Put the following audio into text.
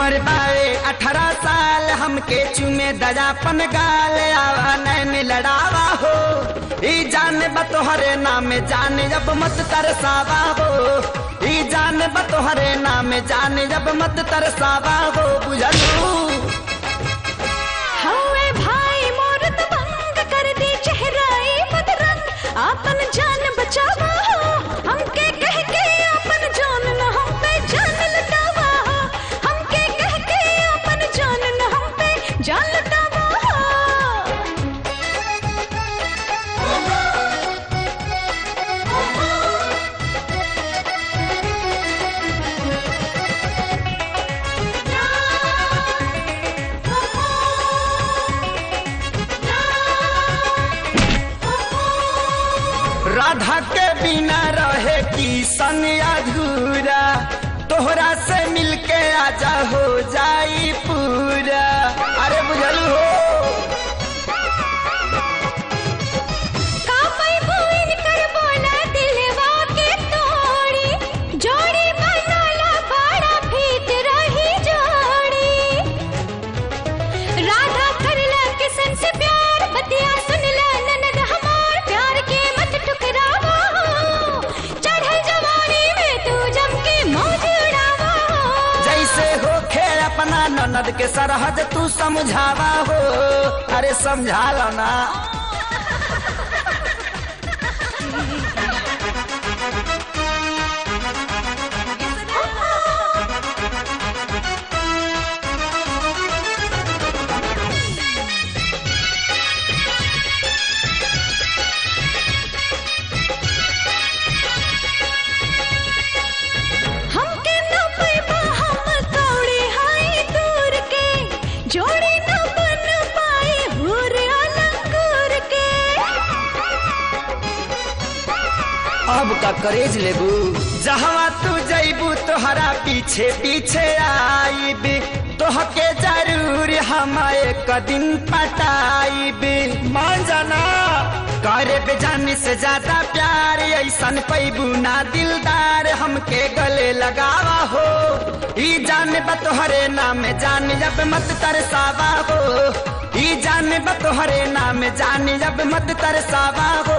उम्र बाए अठारह साल, हमके चुमे दजापन गाल, आवा नैन लड़ावा हो। ई जान बतोहरे नाम जान जब मत तरसावा हो। ई जान बतोहरे नाम जान जब मत तरसावा हो। बुझलू? राधा के बिना रहे किशन अधूरा तोहरा से मिलके ननद के सरहद तू समझावा हो। अरे समझा लो ना। अब का करेज लेबू। जहवा तू जैबू तोहरा पीछे पीछे आईब तोहके ज़रूर हम एक दिन पटाईब मान जाना। करे बेजानी से ज़्यादा प्यार ऐसन पैबू ना दिलदार। हमके गले लगावा हो। ई जान बतोहरे नाम जान जब मत तरसावा हो। ई जान बतोहरे नाम जान जब मत तरसावा हो।